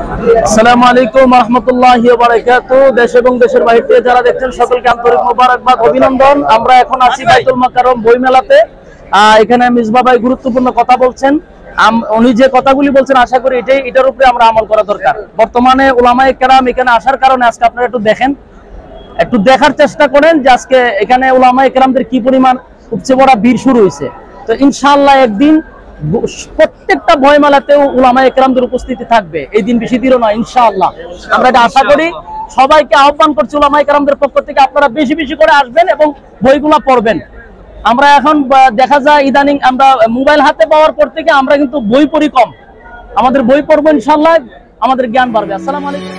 আসসালামু আলাইকুম রহমতুল্লাহ বারাকাতু। দেশ এবং দেশের বাইরে যারা দেখছেন, সকলকে আন্তরিক মোবারকবাদ, অভিনন্দন। আমরা এখন আছি বাইতুল মাকারম বই মেলাতে এখানে মিসবা ভাই গুরুত্বপূর্ণ কথা বলছেন। উনি যে কথাগুলি বলছেন, আশা করি এটাই, এটার উপরে আমরা আমল করা দরকার। বর্তমানে ওলামায়ে কেরাম এখানে আসার কারণে আজকে আপনারা একটু দেখেন। একটু দেখার চেষ্টা করেন যে আজকে এখানে ওলামায়ে কেরামদের কি পরিমাণ উপচে পড়া বীর শুরু হয়েছে। তো ইনশাল্লাহ একদিন প্রত্যেকটা বইমেলাতেও উলামা একরামদের উপস্থিতি থাকবে। এই দিন বেশি দৃঢ় নয় ইনশাআল্লাহ। আমরা এটা আশা করি সবাইকে আহ্বান করছি উলামা একরামদের পক্ষ থেকে, আপনারা বেশি বেশি করে আসবেন এবং বইগুলা পড়বেন। আমরা এখন দেখা যায় ইদানিং আমরা মোবাইল হাতে পাওয়ার পর থেকে আমরা কিন্তু বই পড়ি কম। আমাদের বই পড়ব ইনশাল্লাহ আমাদের জ্ঞান বাড়বে। আসসালাম আলাইকুম।